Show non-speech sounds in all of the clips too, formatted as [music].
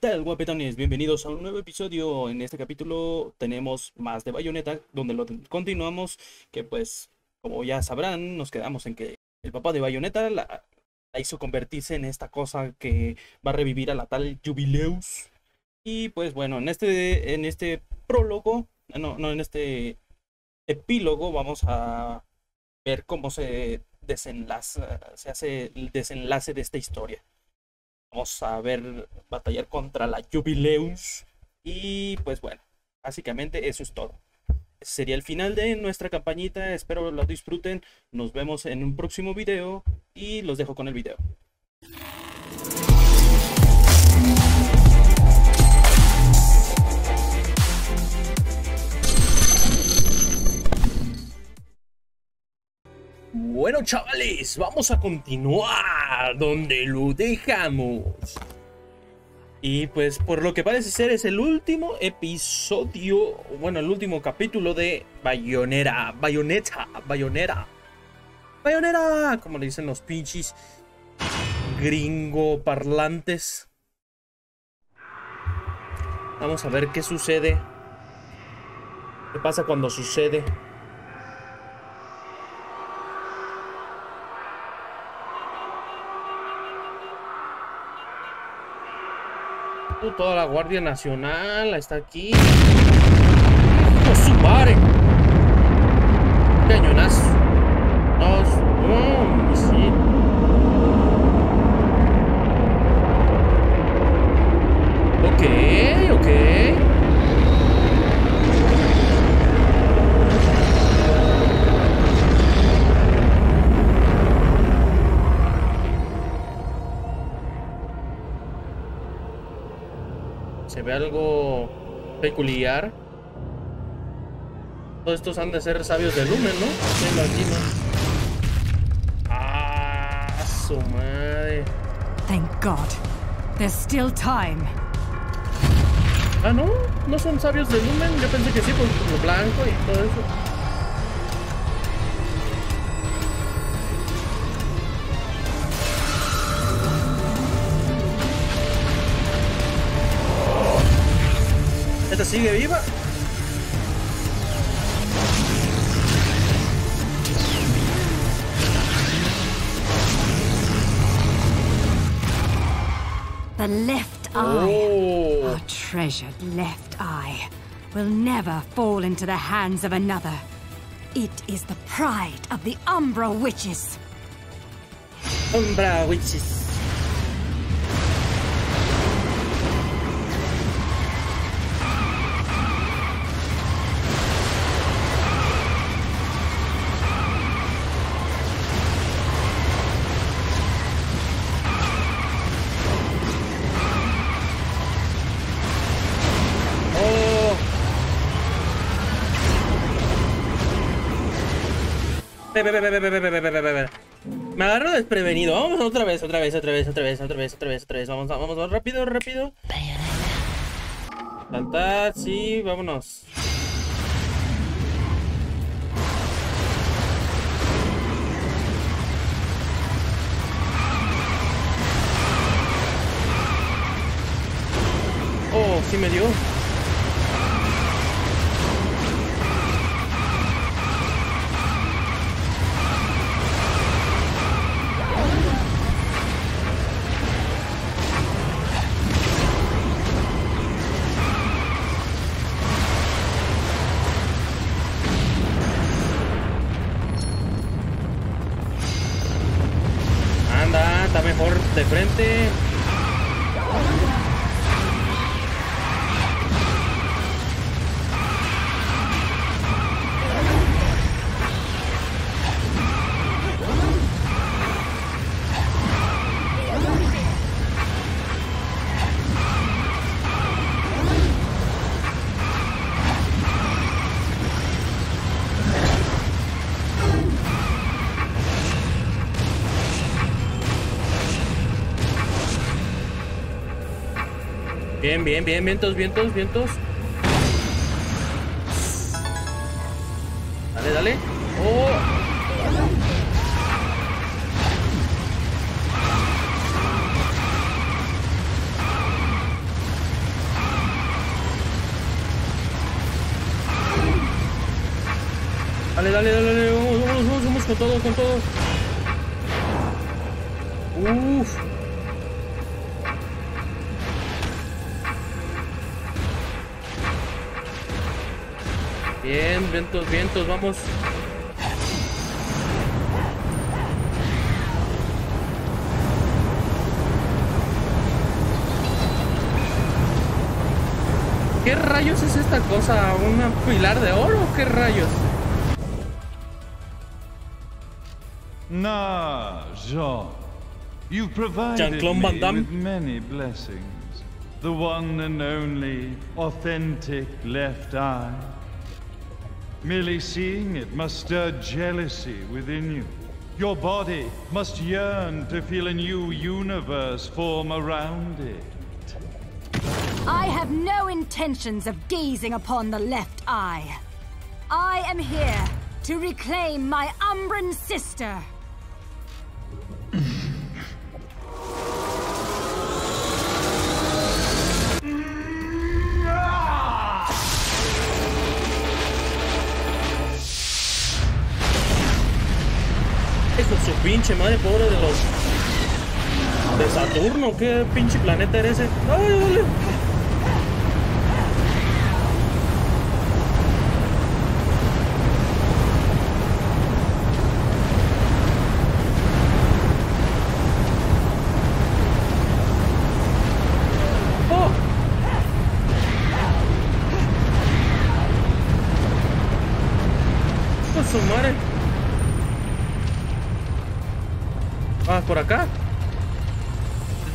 ¿Qué tal, guapetones? Bienvenidos a un nuevo episodio. En este capítulo tenemos más de Bayonetta, donde lo continuamos, que pues, como ya sabrán, nos quedamos en que el papá de Bayonetta la, hizo convertirse en esta cosa que va a revivir a la tal Jubileus. Y pues bueno, en este, en este prólogo, no, no, en este epílogo vamos a ver cómo se desenlaza, se hace el desenlace de esta historia. Vamos a ver batallar contra la Jubileus. Y pues bueno, básicamente eso es todo. Ese sería el final de nuestra campañita. Espero lo disfruten. Nos vemos en un próximo video. Y los dejo con el video. Bueno, chavales, vamos a continuar donde lo dejamos. Y pues por lo que parece ser es el último episodio, bueno, el último capítulo de Bayonera, Bayonetta, Bayonera. Bayonera, como le dicen los pinches gringo parlantes. Vamos a ver qué sucede. ¿Qué pasa cuando sucede? Toda la Guardia Nacional está aquí. ¡Oh, su madre! Cañonazo. Peculiar. Todos estos han de ser sabios de Lumen, ¿no? ¿no? Ah, su madre. Thank God. There's still time. Ah, no, no son sabios de Lumen. Yo pensé que sí, por lo blanco y todo eso. Sigue viva. The left oh. eye, our treasured left eye, will never fall into the hands of another. It is the pride of the Umbra Witches. Umbra Witches. Me agarro desprevenido. Vamos otra vez, otra vez, otra vez, otra vez, otra vez, otra vez, otra vez. Vamos, vamos, vamos, rápido, rápido. Saltar, sí, vámonos. Oh, sí me dio. De frente. bien, bien, vientos, vientos, vientos. Dale, dale. Oh. Dale, dale, dale, dale. Vamos, vamos, vamos con todo, con todo. Vientos, vientos, vamos. ¿Qué rayos es esta cosa? ¿Un pilar de oro o qué rayos? Nah, Jean. You've provided me with many blessings. The one and only authentic left eye. Merely seeing it must stir jealousy within you. Your body must yearn to feel a new universe form around it. I have no intentions of gazing upon the left eye. I am here to reclaim my Umbran sister. Pinche madre pobre de los de Saturno, qué pinche planeta eres ese. Ay, vale.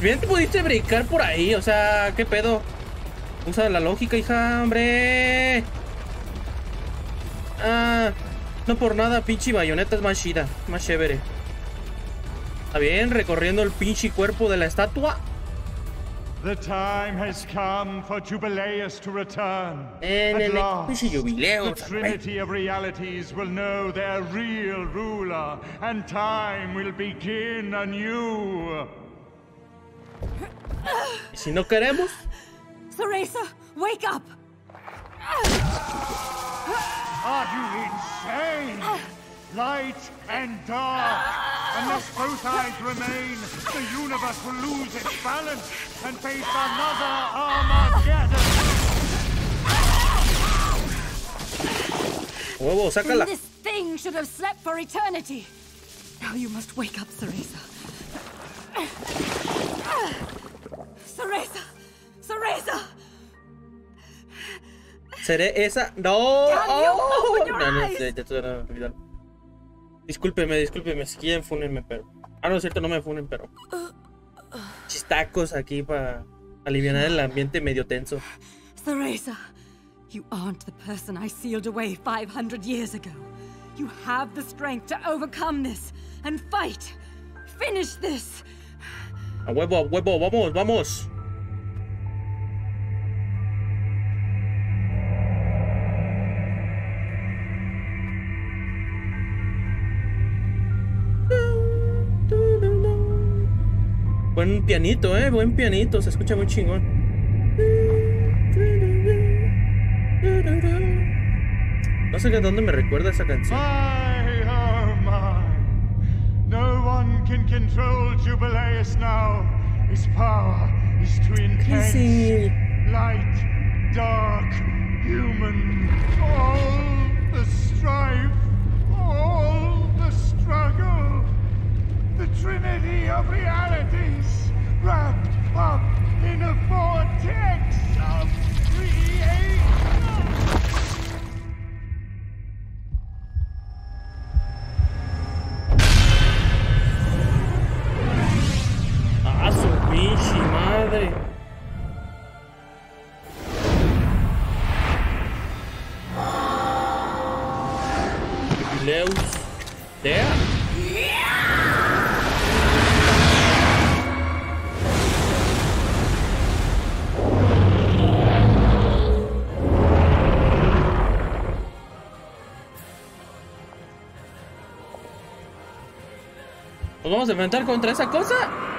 Bien te pudiste brincar por ahí, o sea, ¿qué pedo? Usa la lógica, hija, hombre. Ah, no por nada, pinche bayoneta es más chida, más chévere. Está bien, recorriendo el pinche cuerpo de la estatua. The time has come for Jubileus to return. En At last, the Trinity of Realities will know their real ruler, and time will begin anew. ¿Y [laughs] si no queremos? Theresa, wake up! Are you insane? Light and dark. Unless both eyes remain, the universe will lose its balance and face another Armageddon. Oh, oh, Huevo, sácala. This thing should have slept for eternity. Now you must wake up, Cereza. Cereza! Cereza! ¿Seré esa? No. Oh. No, no, Discúlpeme, discúlpeme, si quieren funenme, pero. Ah, no es cierto, no me funen, pero. Chistacos aquí para aliviar el ambiente medio tenso. Theresa, you aren't the person I sealed away 500 years ago. You have the strength to overcome this and fight. Finish this. A huevo, a huevo, vamos, vamos. Buen pianito, eh, buen pianito, se escucha muy chingón. No sé de dónde me recuerda esa canción. Control Jubileus now. His power is too intense. Light, dark, human. All the strife, all the struggle. The trinity of realities wrapped up in a vortex pinche madre! Jubileus. There. ¿Nos vamos a enfrentar contra esa cosa?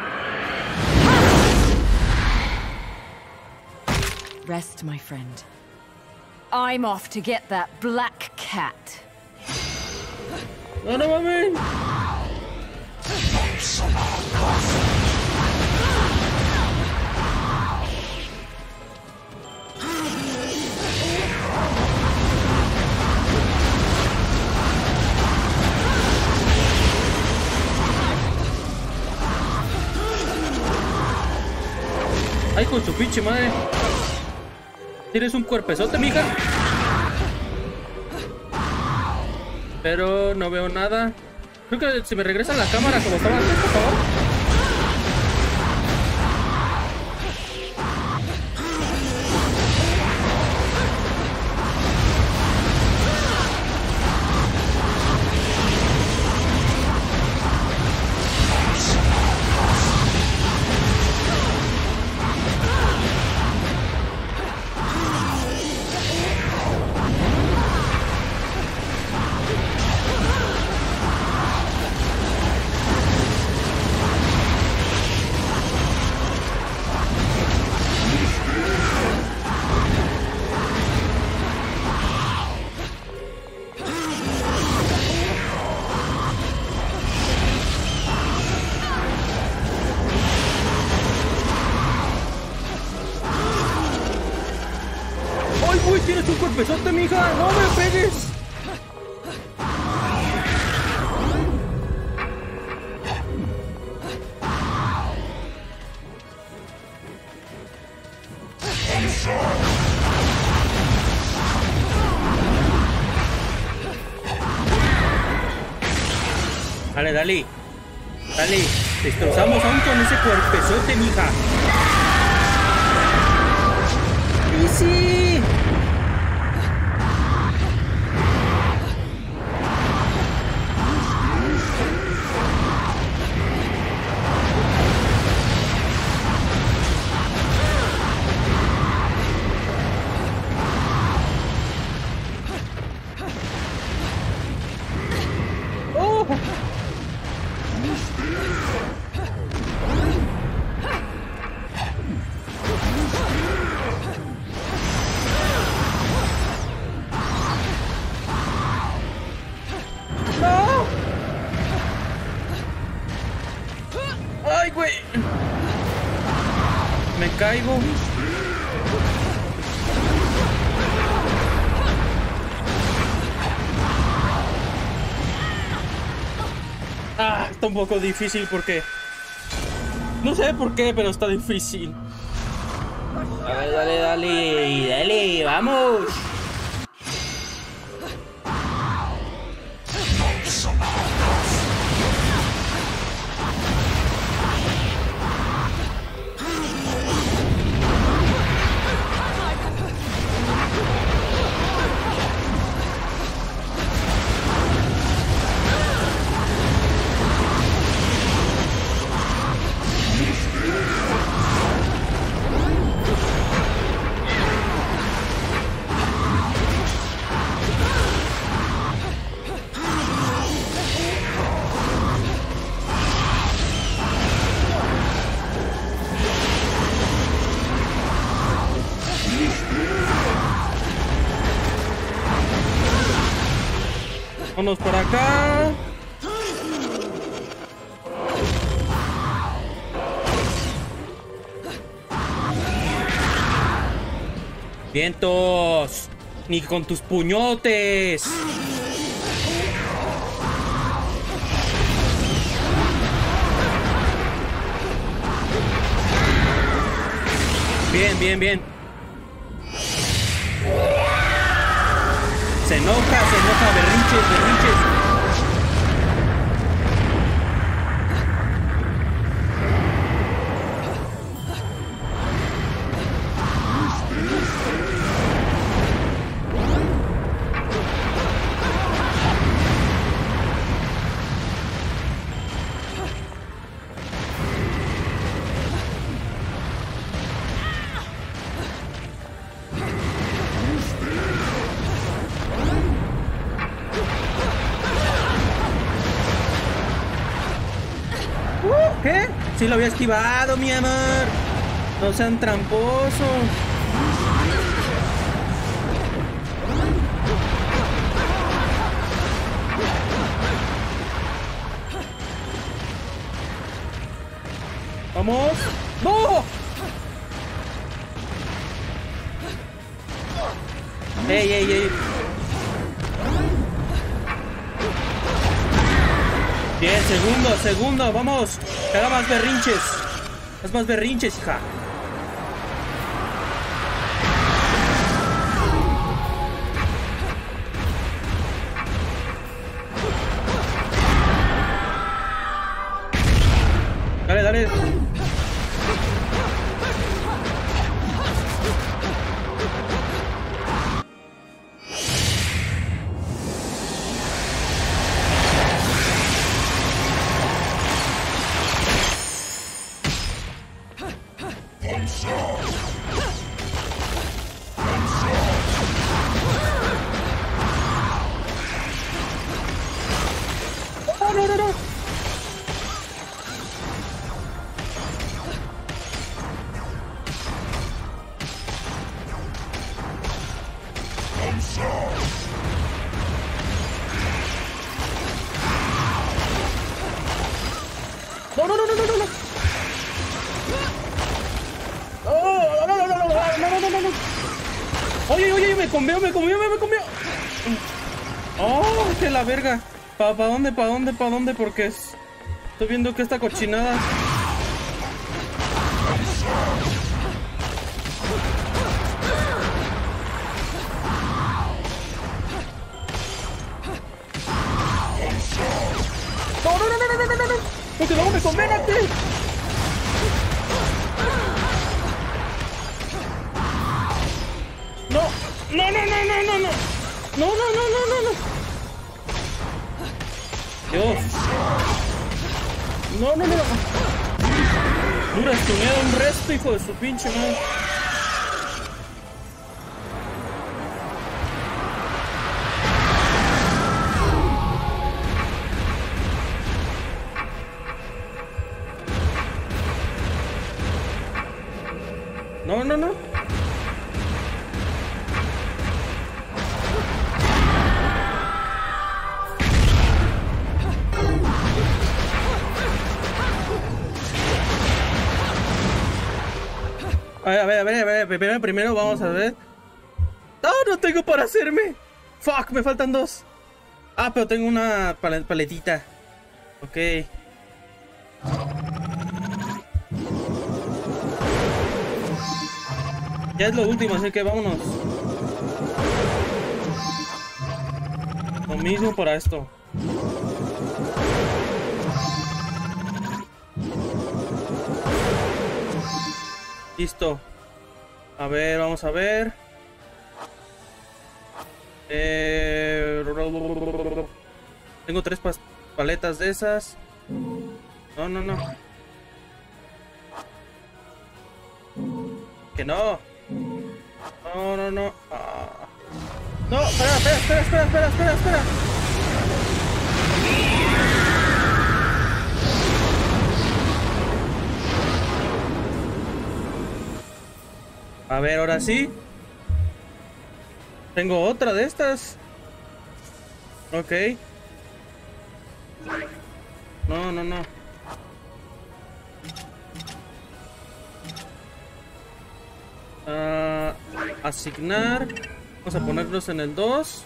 Rest, my friend. I'm off to get that black cat. No, no mames. Ay, con su pinche madre. Tienes un cuerpezote, mija. Pero no veo nada. Creo que se me regresa la cámara como estaba antes, por favor. Dale, dale. Dale. Destrozamos aún con ese cuerpezote, mija. Un poco difícil porque... No sé por qué, pero está difícil. Dale, dale, dale, dale, vamos. Ni con tus puñotes. Bien, bien, bien. Se enoja, se enoja, berrinches, berrinches. lo había esquivado, mi amor. No sean tramposos. ¡Vamos! ¡No! ¡Ey, ey, ey! Segundo, segundo, vamos. Que haga más berrinches. Haz más berrinches, hija. Dale, dale. ¿Para pa dónde? ¿Para dónde? ¿Para dónde? Porque es... estoy viendo que esta cochinada... Dios. No, no, no. Dura estuneado un resto, hijo de su pinche madre. Primero, primero vamos a ver. ¡Ah, no tengo para hacerme! ¡Fuck! Me faltan dos. Ah, pero tengo una paletita. Ok. Ya es lo último, así que vámonos. Lo mismo para esto. Listo. A ver, vamos a ver. Eh... Tengo tres paletas de esas. No, no, no. Que no. No, no, no. Ah. No, espera, espera, espera, espera, espera, espera, espera. A ver, ahora sí. Tengo otra de estas. Ok. No, no, no. Uh, asignar. Vamos a ponerlos en el 2.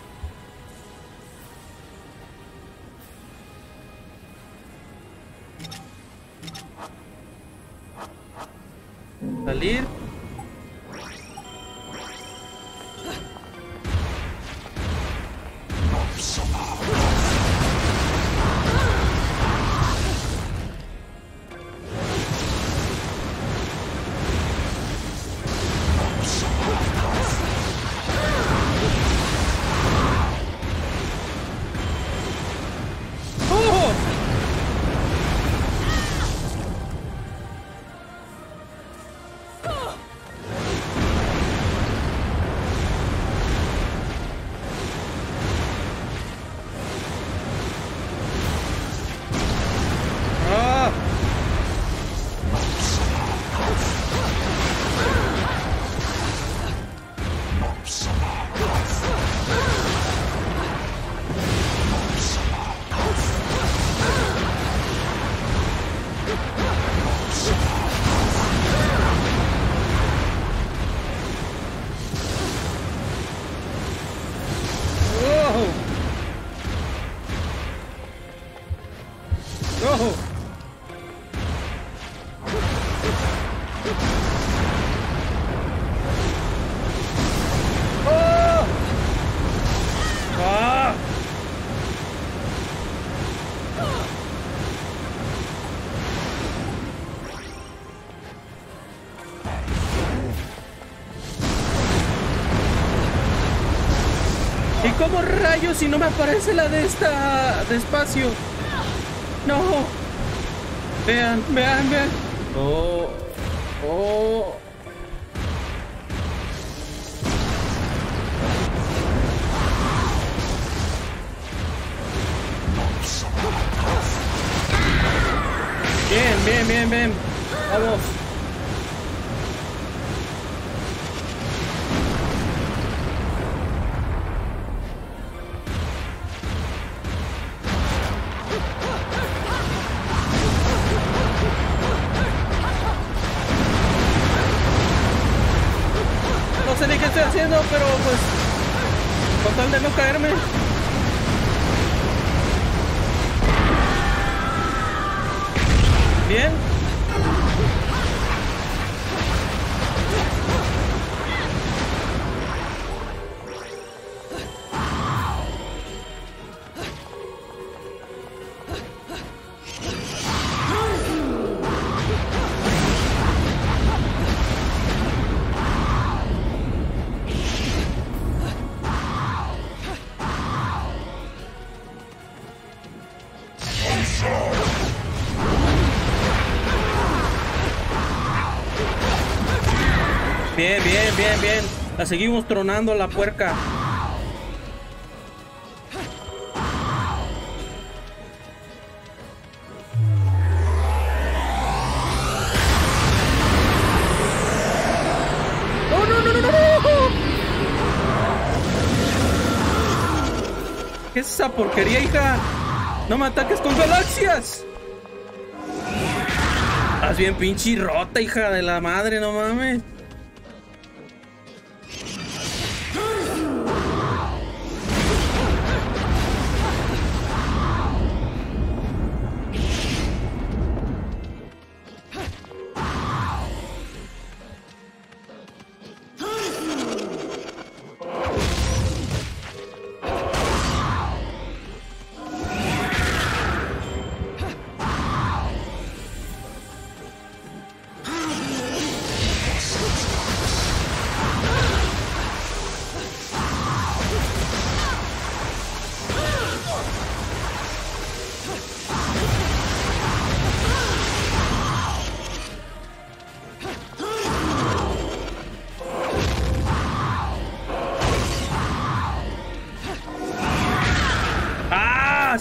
¿Cómo rayos si no me aparece la de esta despacio? No. Vean, vean, vean. Oh. Oh. Bien, bien, bien, bien. Vamos. Pero pues con tal de no caerme. Bien, La seguimos tronando la puerca. ¡No, no, no, no, no! ¿Qué es esa porquería, hija? ¡No me ataques con galaxias! Estás bien pinche rota, hija de la madre, no mames.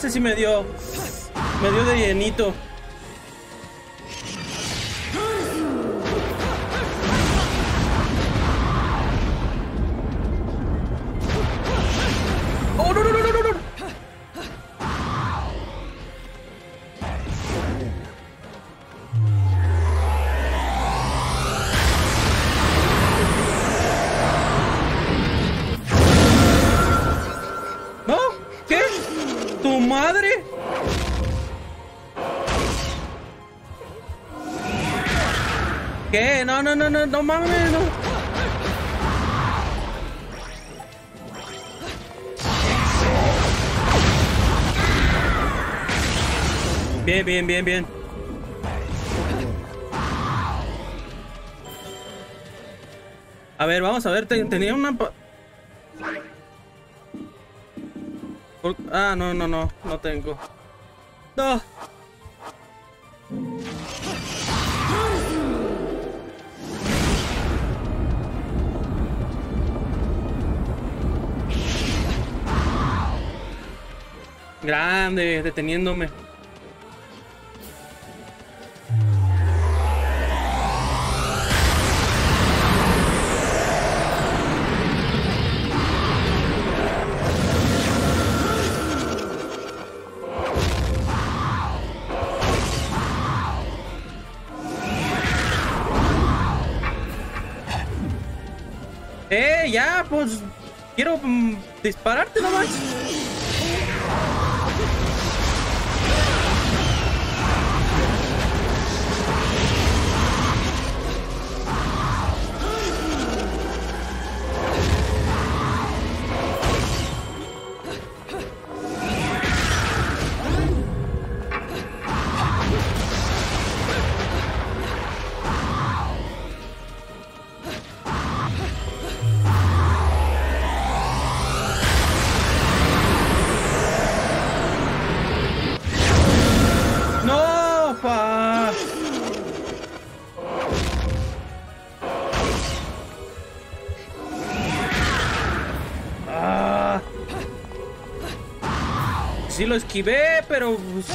Si me dio. Me dio de llenito. No, no, no, no, no mames, no. Bien, bien, bien, bien. A ver, vamos a ver, tenía una... Ah, no, no, no, no tengo. No. Grande, deteniéndome. Eh, ya, pues quiero mm, dispararte nomás. Lo esquivé, pero... Pues,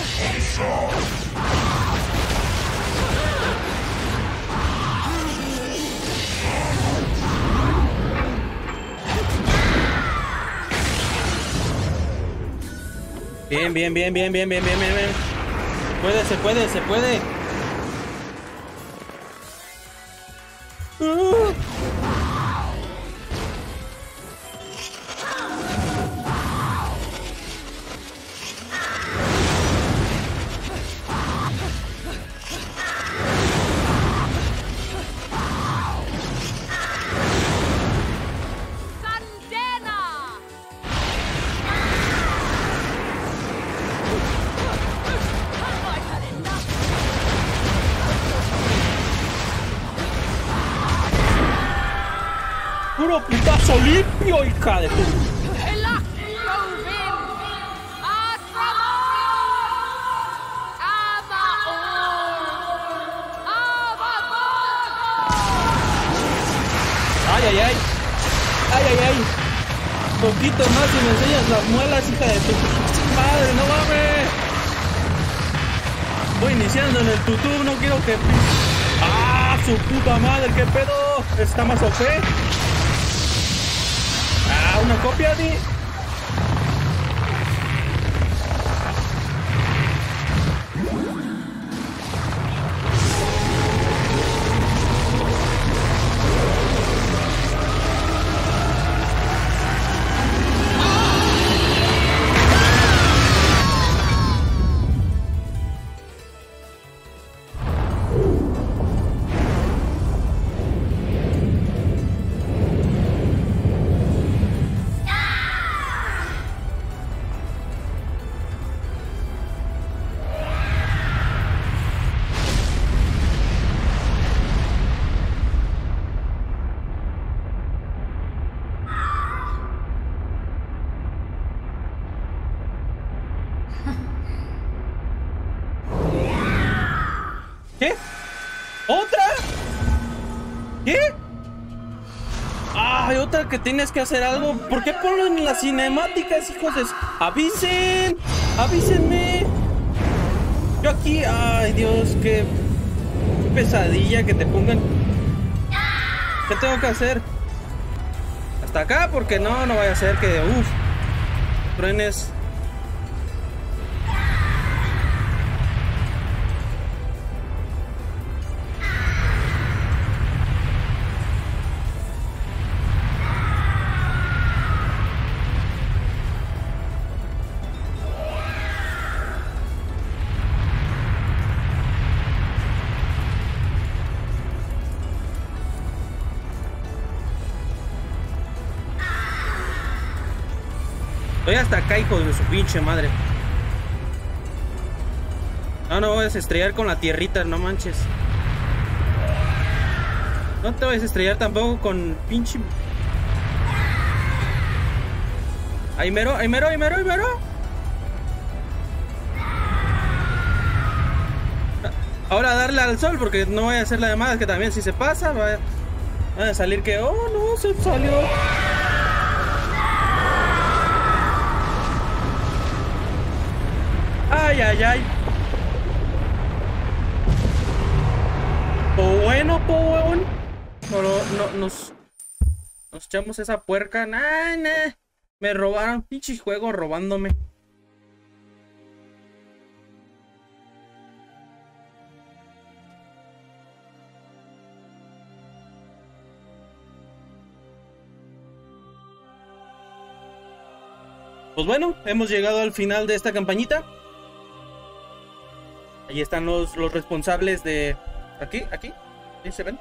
bien, bien, bien, bien, bien, bien, bien, bien. Puede, se puede, se puede. Ay, ay, ay. Ay, ay, ay. Poquito más y me enseñas las muelas, hija de tu madre, no mames. Voy iniciando en el tutu, no quiero que. ¡Ah! ¡Su puta madre! ¿Qué pedo? ¿Está más OP? una copia de que tienes que hacer algo. ¿Por qué ponen las cinemáticas, hijos de... ¡Avisen! ¡Avísenme! Yo aquí... ¡Ay, Dios! ¡Qué pesadilla que te pongan! ¿Qué tengo que hacer? Hasta acá, porque no, no vaya a ser que... Uf, truenes hasta acá, hijo de su pinche madre. No, no vayas a estrellar con la tierrita, no manches. No te vayas a estrellar tampoco con pinche... Ahí mero, ahí mero, ahí mero, ahí mero. Ahora darle al sol porque no voy a hacer la llamada que también si se pasa va a salir que... Oh, no, se salió. Ay, ay, ay. O bueno, po huevón. No, nos, nos echamos esa puerca. Nah, nah. Me robaron. Pinche juego robándome. Pues bueno, hemos llegado al final de esta campañita. Ahí están los, los responsables de... Aquí, aquí. ¿Sí se ven?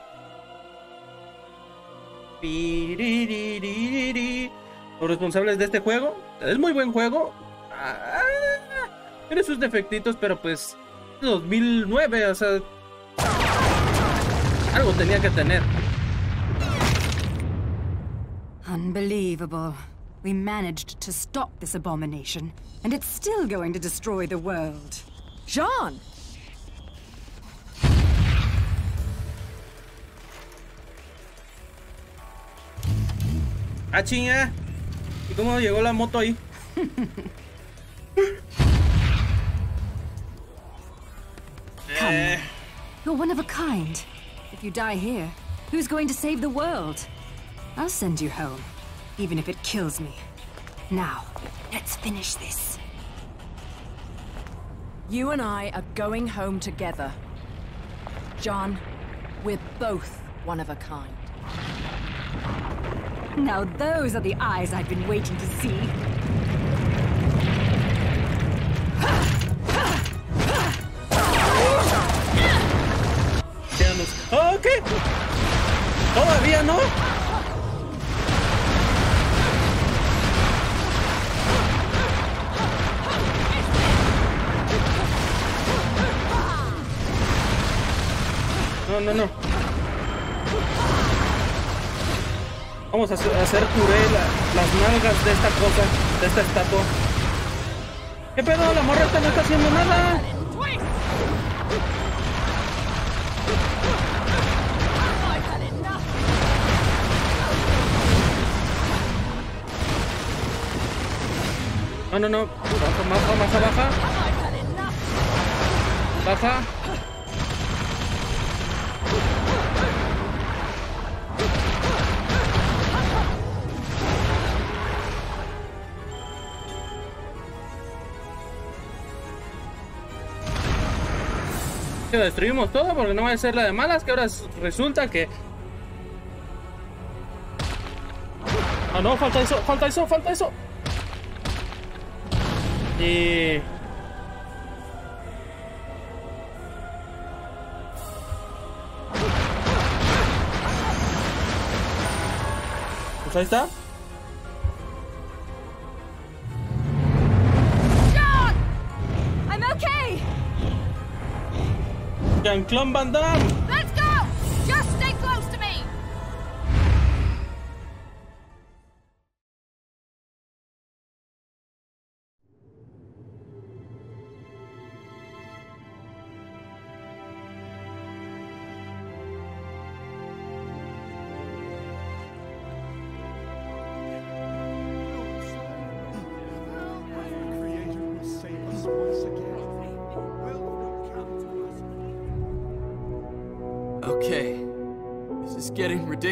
Los responsables de este juego. Es muy buen juego. Ah, tiene sus defectitos, pero pues... 2009, o sea... Algo tenía que tener. Unbelievable. We managed to stop this abomination, and it's still going to destroy the world. John! Ah, chinga. ¿Y cómo llegó la moto ahí? [laughs] Come, eh. you're one of a kind. If you die here, who's going to save the world? I'll send you home, even if it kills me. Now, let's finish this. You and I are going home together. John, we're both one of a kind. Now those are the eyes I've been waiting to see. ¿qué? ¿Todavía no? No, no, no. Vamos a hacer, puré las nalgas de esta cosa, de esta estatua. ¿Qué pedo? La morra esta no está haciendo nada. No, no, no. Baja, baja, baja, baja. Baja. Que destruimos todo porque no va a ser la de malas que ahora resulta que Ah no, falta eso, falta eso, falta eso y... Pues ahí está. Jean-Claude Van Damme.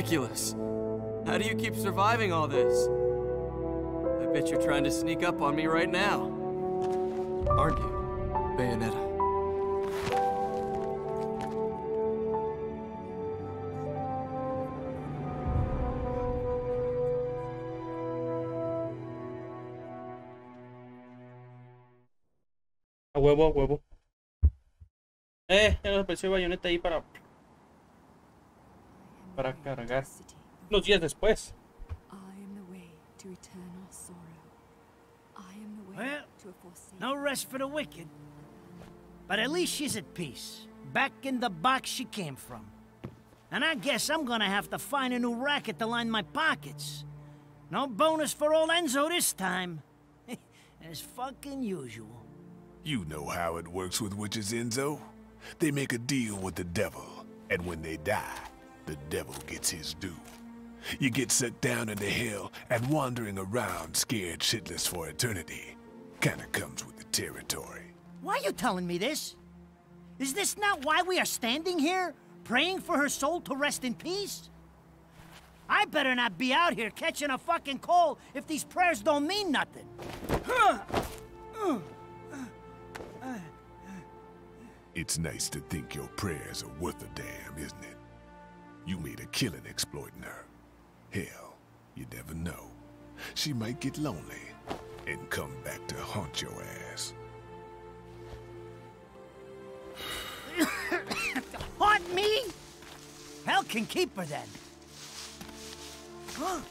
Ridiculous. How do you keep surviving all this? I bet you're trying to sneak up on me right now. Aren't you, Bayonetta? Huevo, huevo. Eh, apareció bayoneta ahí para para cargar unos días después. Well, no rest for the wicked. But at least she's at peace, back in the box she came from. And I guess I'm gonna have to find a new racket to line my pockets. No bonus for old Enzo this time. [laughs] As fucking usual. You know how it works with witches, Enzo. They make a deal with the devil, and when they die, the devil gets his due. You get sucked down into hell and wandering around scared shitless for eternity. Kinda comes with the territory. Why are you telling me this? Is this not why we are standing here? Praying for her soul to rest in peace? I better not be out here catching a fucking cold if these prayers don't mean nothing. It's nice to think your prayers are worth a damn, isn't it? You made a killing exploiting her. Hell, you never know. She might get lonely and come back to haunt your ass. [coughs] haunt me? Hell can keep her then. oh.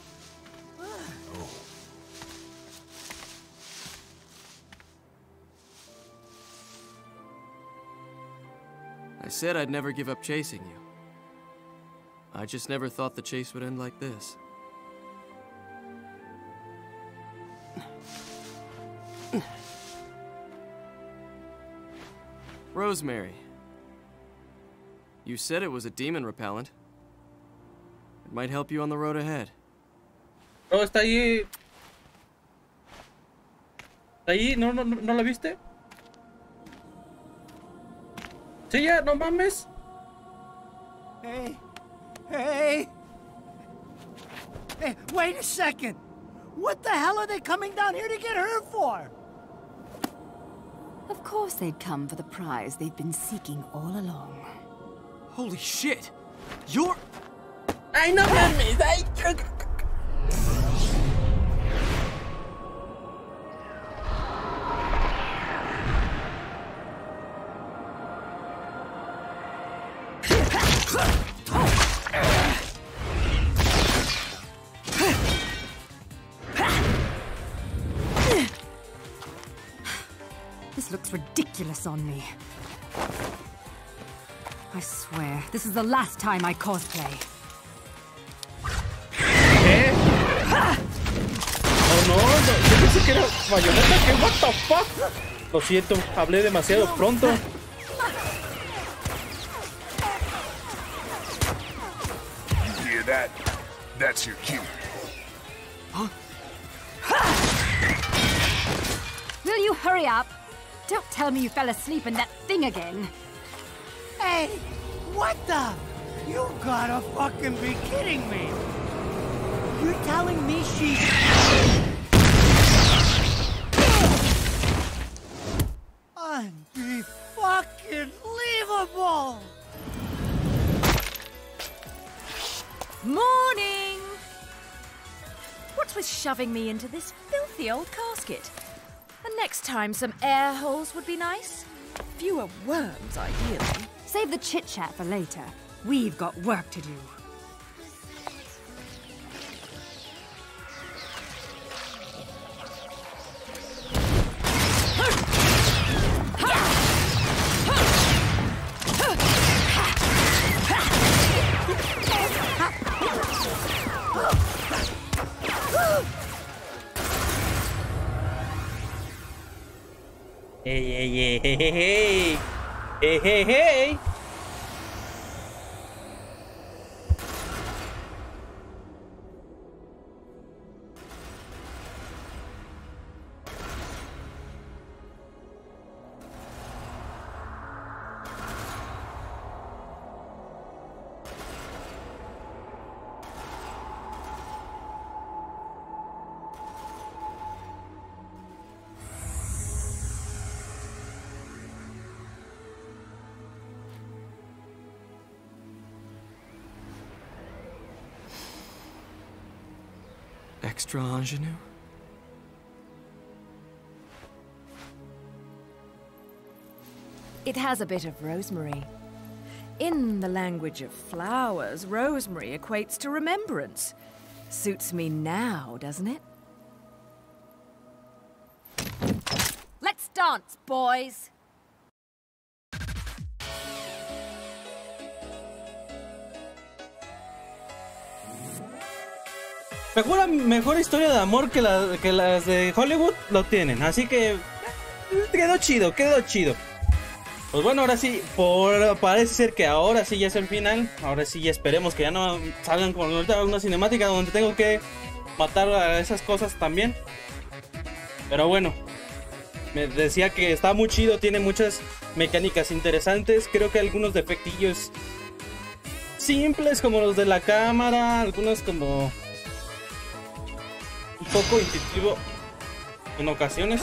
I said I'd never give up chasing you. I just never thought the chase would end like this. Rosemary. You said it was a demon repellent. It might help you on the road ahead. Oh, está ahí. ahí? ¿No, no, no la viste? Sí, ya, no mames. Hey, hey. Hey, wait a second. What the hell are they coming down here to get her for? Of course they'd come for the prize they've been seeking all along. Holy shit! You're... I know mames! ¡Ay! This this is the last time I cosplay. ¿Qué? Oh no, no, yo pensé que era bayoneta, ¿qué? What the fuck? Lo siento, hablé demasiado pronto. You hear that? That's your cue. Huh? Will you hurry up? Don't tell me you fell asleep in that thing again. Hey, what the? You gotta fucking be kidding me. You're telling me she... Unfucking-leavable! Morning! What's with shoving me into this filthy old casket? And next time, some air holes would be nice. Fewer worms, ideally. Save the chit chat for later. We've got work to do. Hey, hey, hey, hey, hey, hey. Extra ingenue? It has a bit of rosemary. In the language of flowers, rosemary equates to remembrance. Suits me now, doesn't it? Let's dance, boys! Mejor, mejor historia de amor que, la, que las de Hollywood lo tienen. Así que quedó chido, quedó chido. Pues bueno, ahora sí, por, parece ser que ahora sí ya es el final. Ahora sí ya esperemos que ya no salgan con una cinemática donde tengo que matar a esas cosas también. Pero bueno, me decía que está muy chido, tiene muchas mecánicas interesantes. Creo que algunos defectillos simples como los de la cámara, algunos como poco intuitivo en ocasiones.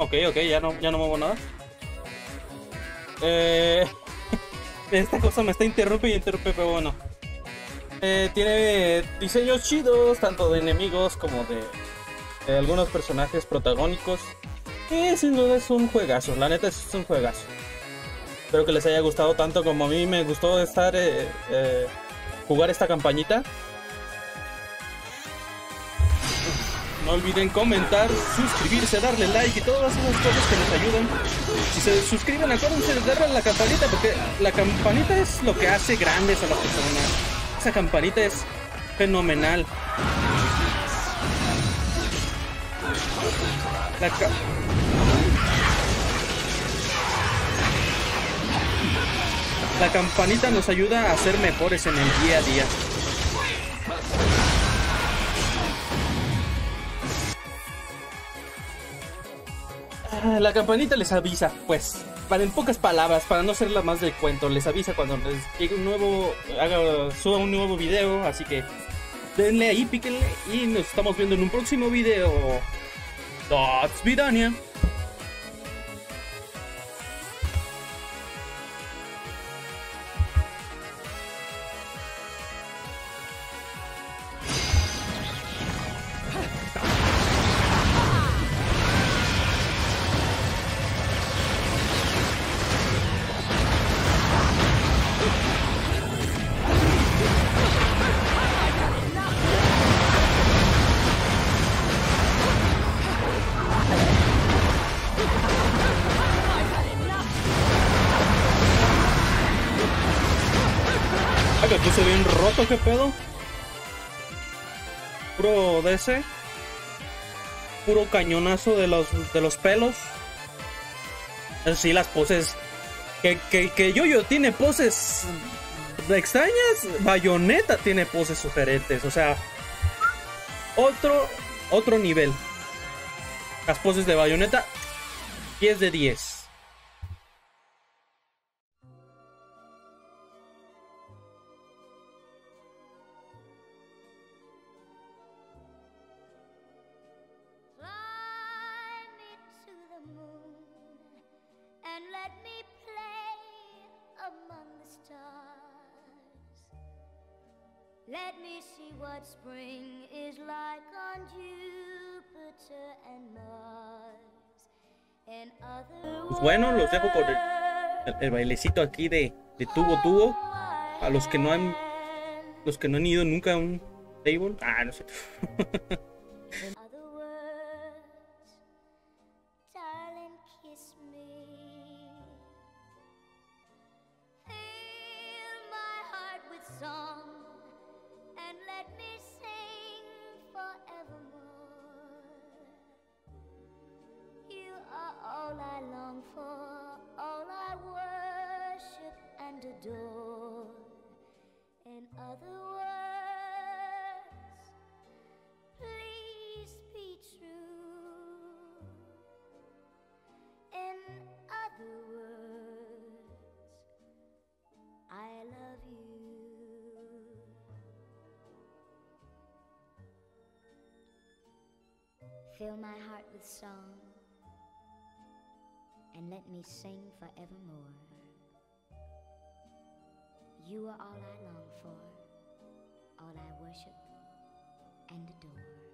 Ok, ok, ya no, ya no muevo nada. Eh, [laughs] esta cosa me está interrumpe y interrumpe, pero bueno. Eh, tiene diseños chidos, tanto de enemigos como de, algunos personajes protagónicos. Y sin duda es un juegazo, la neta es un juegazo. Espero que les haya gustado tanto como a mí me gustó estar eh, jugar esta campañita. No olviden comentar, suscribirse, darle like y todas esas cosas que nos ayudan. Si se suscriben, acuérdense de darle la campanita porque la campanita es lo que hace grandes a las personas. Esa campanita es fenomenal. La La campanita nos ayuda a ser mejores en el día a día. [laughs] la campanita les avisa, pues, para en pocas palabras, para no ser la más de cuento, les avisa cuando les llegue un nuevo, haga, suba un nuevo video, así que denle ahí, píquenle y nos estamos viendo en un próximo video. Dots Vidania. Qué pedo? Puro DC. Puro cañonazo de los, de los pelos. Sí, las poses. Que, que, que Yoyo tiene poses extrañas. Bayonetta tiene poses sugerentes. O sea, otro, otro nivel. Las poses de Bayonetta, 10 de 10. Pues bueno, los dejo con el, bailecito aquí de, de, tubo tubo. A los que no han los que no han ido nunca a un table. Ah, no sé. [laughs] song and let me sing forevermore. You are all I long for, all I worship and adore.